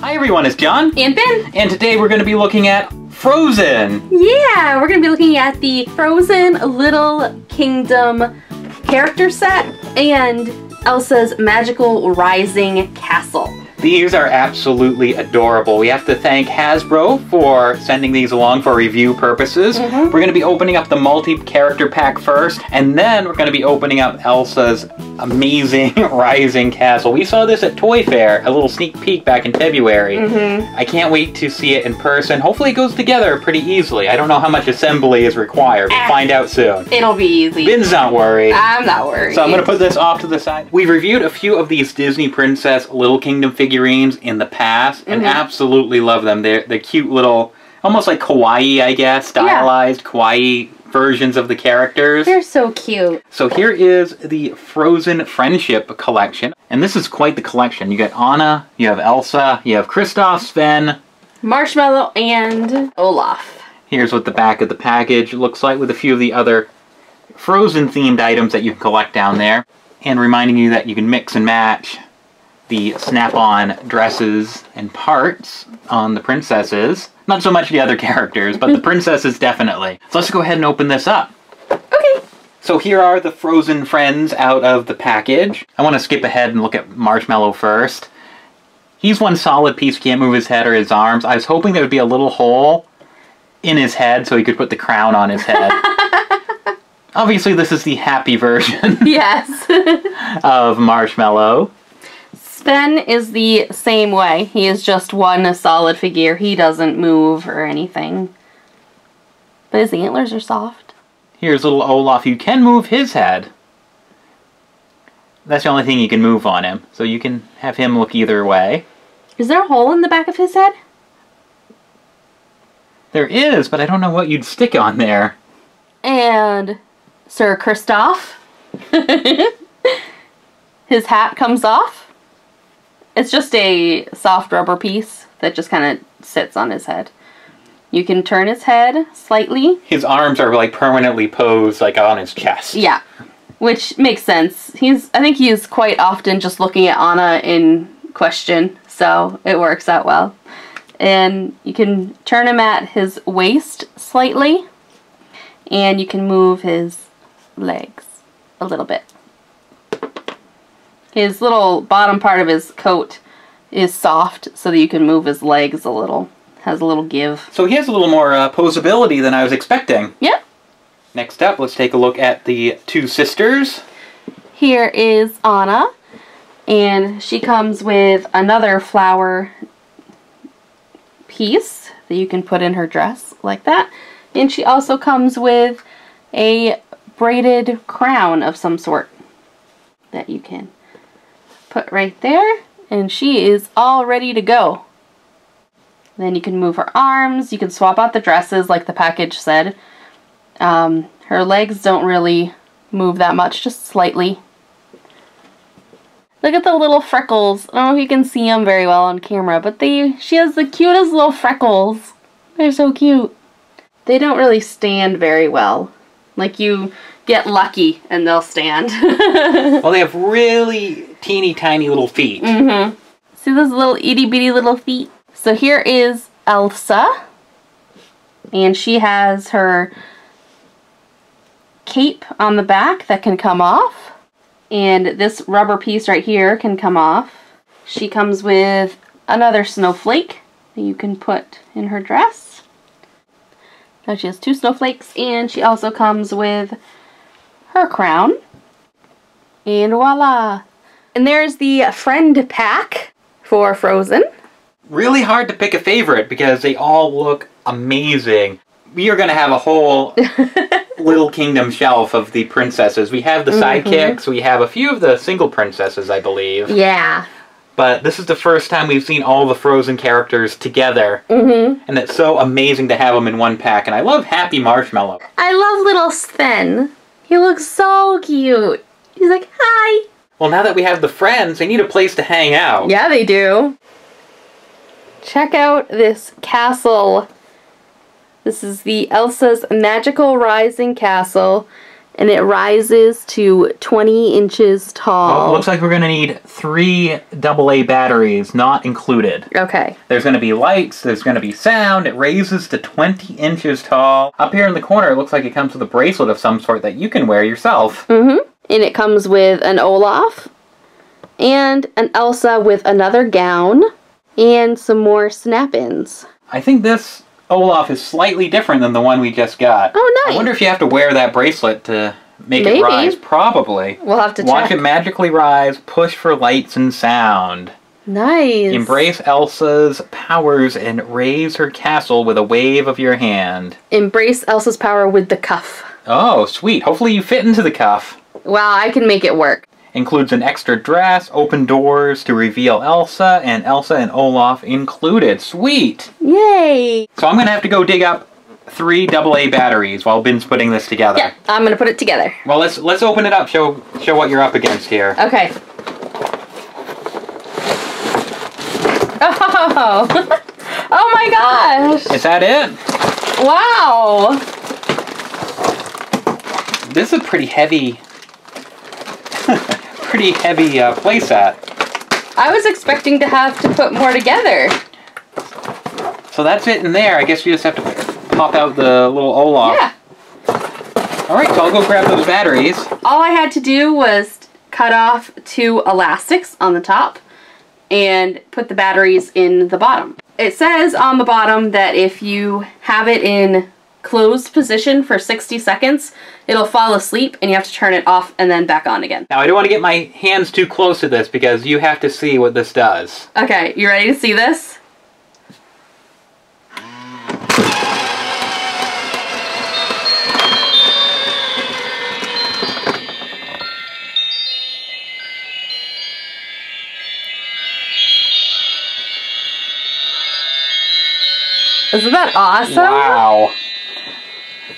Hi everyone, it's Jon. And Bin. And today we're going to be looking at Frozen. Yeah, we're going to be looking at the Frozen Little Kingdom character set and Elsa's Magical Rising Castle. These are absolutely adorable. We have to thank Hasbro for sending these along for review purposes. Mhm. We're going to be opening up the multi-character pack first, and then we're going to be opening up Elsa's amazing Rising Castle. We saw this at Toy Fair, a little sneak peek back in February. Mm-hmm. I can't wait to see it in person. Hopefully it goes together pretty easily. I don't know how much assembly is required. We'll Ah. find out soon. It'll be easy. Bin's not worried. I'm not worried. So I'm going to put this off to the side. We've reviewed a few of these Disney Princess Little Kingdom figurines in the past and Mhm. absolutely love them. They're, they're cute little, almost like kawaii, I guess, stylized kawaii versions of the characters. They're so cute. So here is the Frozen Friendship Collection. And this is quite the collection. You got Anna, you have Elsa, you have Kristoff, Sven. Marshmallow and Olaf. Here's what the back of the package looks like with a few of the other Frozen themed items that you can collect down there. And reminding you that you can mix and match the snap-on dresses and parts on the princesses. Not so much the other characters, but the princesses definitely. So let's go ahead and open this up. Okay. So here are the frozen friends out of the package. I want to skip ahead and look at Marshmallow first. He's one solid piece, can't move his head or his arms. I was hoping there would be a little hole in his head so he could put the crown on his head. Obviously this is the happy version Yes. of Marshmallow. Sven is the same way. He is just one solid figure. He doesn't move or anything. But his antlers are soft. Here's little Olaf. You can move his head. That's the only thing you can move on him. So you can have him look either way. Is there a hole in the back of his head? There is, but I don't know what you'd stick on there. And Sir Kristoff. his hat comes off. It's just a soft rubber piece that just kind of sits on his head. You can turn his head slightly. His arms are like permanently posed like on his chest. Yeah, which makes sense. He's I think he's quite often just looking at Anna in question, so it works out well. And you can turn him at his waist slightly, and you can move his legs a little bit. His little bottom part of his coat is soft so that you can move his legs a little. Has a little give. So he has a little more uh, posability than I was expecting. Yep. Next up, let's take a look at the two sisters. Here is Anna, and she comes with another flower piece that you can put in her dress like that. And she also comes with a braided crown of some sort that you can put right there. And she is all ready to go. Then you can move her arms. You can swap out the dresses like the package said. Um, her legs don't really move that much, just slightly. Look at the little freckles. I don't know if you can see them very well on camera, but they she has the cutest little freckles. They're so cute. They don't really stand very well. Like you get lucky and they'll stand. Well, they have really teeny tiny little feet. mm-hmm. See those little itty bitty little feet? So here is Elsa. And she has her cape on the back that can come off. And this rubber piece right here can come off. She comes with another snowflake that you can put in her dress. Now she has two snowflakes and she also comes with her crown. And voila! And there's the friend pack for Frozen. Really hard to pick a favorite because they all look amazing. We are going to have a whole Little Kingdom shelf of the princesses. We have the Mm-hmm. sidekicks, we have a few of the single princesses, I believe. Yeah. But this is the first time we've seen all the Frozen characters together. Mm-hmm. And it's so amazing to have them in one pack. And I love Happy Marshmallow. I love little Sven. He looks so cute. He's like, hi. Well, now that we have the friends, they need a place to hang out. Yeah, they do. Check out this castle. This is the Elsa's Magical Rising Castle. and it rises to 20 inches tall. looks like we're gonna need three AA batteries, not included. okay. There's gonna be lights, there's gonna be sound, it raises to 20 inches tall. Up here in the corner, it looks like it comes with a bracelet of some sort that you can wear yourself. Mm-hmm. And it comes with an Olaf and an Elsa with another gown and some more snap-ins. I think this Olaf is slightly different than the one we just got. Oh, nice. I wonder if you have to wear that bracelet to make Maybe. it rise. Probably. We'll have to Watch check. it magically rise, push for lights and sound. Nice. Embrace Elsa's powers and raise her castle with a wave of your hand. Embrace Elsa's power with the cuff. Oh, sweet. Hopefully you fit into the cuff. Wow, I can make it work. Includes an extra dress, open doors to reveal Elsa, and Elsa and Olaf included. Sweet! Yay! So I'm gonna have to go dig up three AA batteries while Bin's putting this together. Yeah, I'm gonna put it together. Well, let's let's open it up. Show show what you're up against here. Okay. Oh! oh my gosh! Is that it? Wow! This is a pretty heavy, pretty heavy uh, playset. I was expecting to have to put more together. So that's it in there. I guess you just have to pop out the little Olaf. Yeah. All right, so I'll go grab those batteries. All I had to do was cut off two elastics on the top and put the batteries in the bottom. It says on the bottom that if you have it in closed position for 60 seconds, it'll fall asleep and you have to turn it off and then back on again. Now I don't want to get my hands too close to this because you have to see what this does. Okay, you ready to see this? Isn't that awesome? Wow.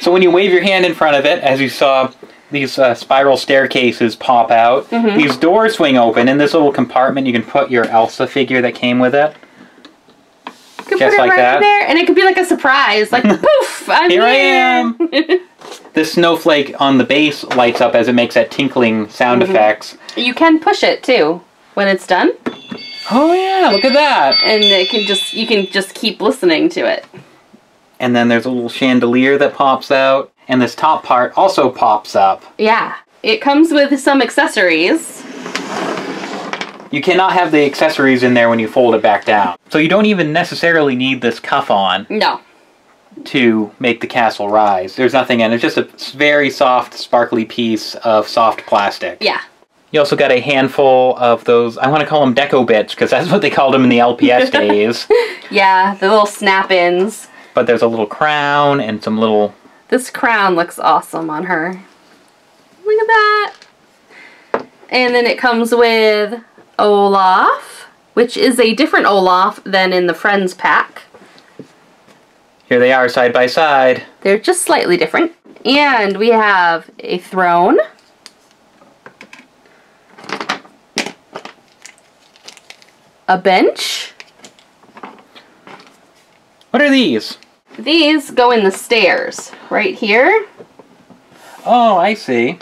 So when you wave your hand in front of it, as you saw these uh, spiral staircases pop out, Mm-hmm. these doors swing open. In this little compartment, you can put your Elsa figure that came with it. You could just put it like right that. there, and it could be like a surprise, like poof! I'm Here I am. This snowflake on the base lights up as it makes that tinkling sound Mm-hmm. effects. You can push it too when it's done, Oh yeah, look at that. and it can just you can just keep listening to it. And then there's a little chandelier that pops out, and this top part also pops up. Yeah, it comes with some accessories. You cannot have the accessories in there when you fold it back down. So you don't even necessarily need this cuff on No, to make the castle rise. There's nothing in it. It's just a very soft, sparkly piece of soft plastic. yeah, You also got a handful of those, I want to call them deco bits, because that's what they called them in the LPS days. yeah, the little snap-ins. But there's a little crown and some little This crown looks awesome on her. Look at that. And then it comes with Olaf, which is a different Olaf than in the Friends pack. Here they are side by side. They're just slightly different. And we have a throne. A bench. What are these? These go in the stairs right here. Oh, I see.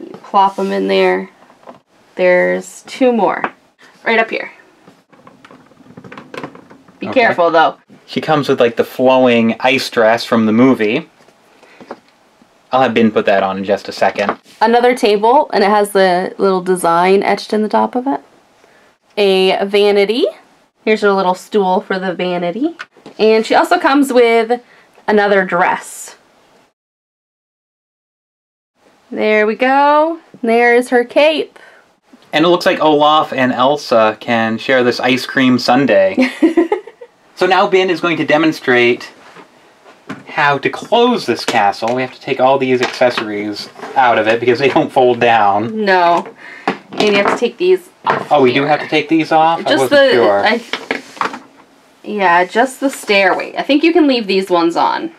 You plop them in there. There's two more right up here. Be Okay. careful though. She comes with like the flowing ice dress from the movie. I'll have Bin put that on in just a second. Another table, and it has the little design etched in the top of it. A vanity. Here's her little stool for the vanity. And she also comes with another dress. There we go. There's her cape. And it looks like Olaf and Elsa can share this ice cream sundae. so now Bin is going to demonstrate how to close this castle. We have to take all these accessories out of it because they don't fold down. No. And you have to take these off. Oh, we do have to take these off? I just the sure. I, yeah, just the stairway. I think you can leave these ones on.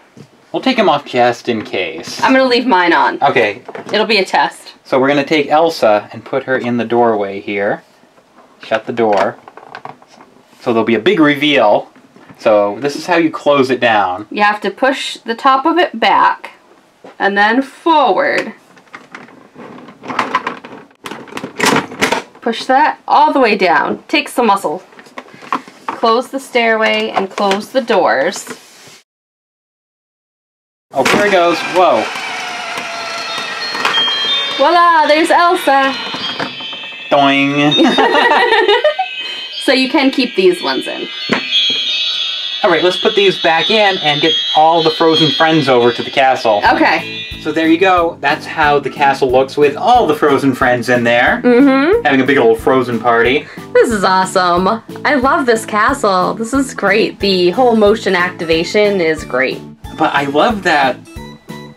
We'll take them off just in case. I'm gonna leave mine on. Okay, It'll be a test. so we're going to take Elsa and put her in the doorway here. Shut the door. So there'll be a big reveal. So this is how you close it down. You have to push the top of it back and then forward. Push that all the way down. Take some muscle. Close the stairway and close the doors. Oh, here it goes. Whoa. Voila, there's Elsa. Doing. So you can keep these ones in. All right, let's put these back in and get all the frozen friends over to the castle. Okay. So there you go. That's how the castle looks with all the frozen friends in there. Mm-hmm. Having a big old frozen party. This is awesome. I love this castle. This is great. The whole motion activation is great. But I love that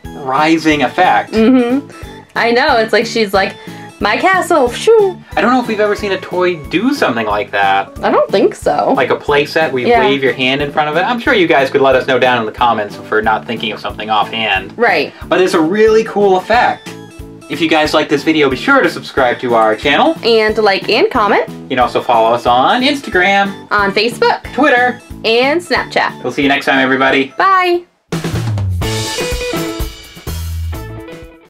rising effect. Mm-hmm. I know. It's like she's like, my castle. Shoo. I don't know if we've ever seen a toy do something like that. I don't think so. Like a playset where you Yeah. wave your hand in front of it. I'm sure you guys could let us know down in the comments for not thinking of something offhand. right. But it's a really cool effect. If you guys like this video, be sure to subscribe to our channel. And like and comment You can also follow us on Instagram, on Facebook Twitter. and Snapchat. We'll see you next time, everybody. Bye.